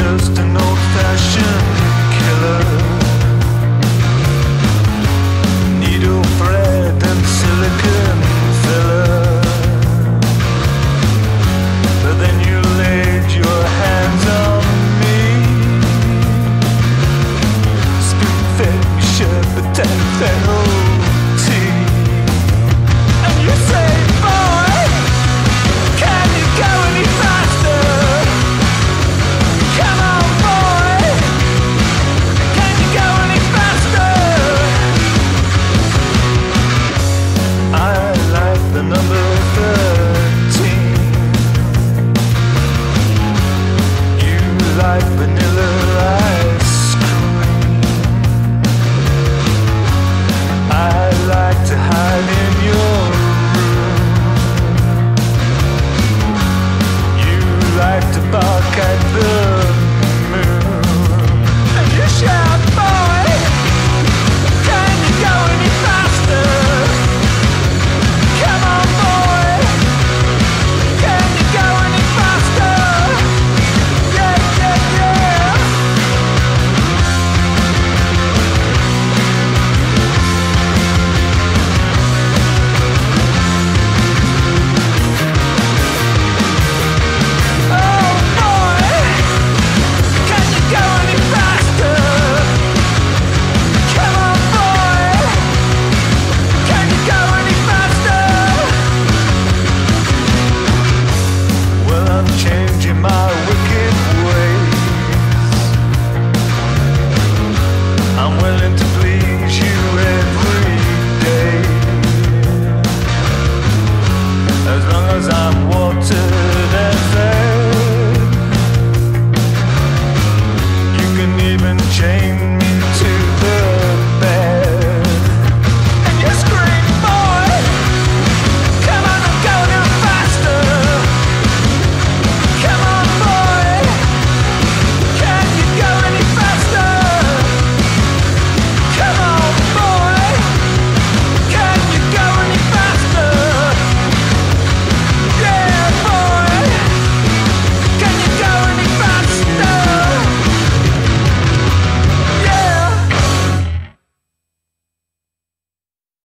just an old-fashioned killer. Needle thread and silicon filler. But then you laid your hands on me. Spoon-fed, shepherd,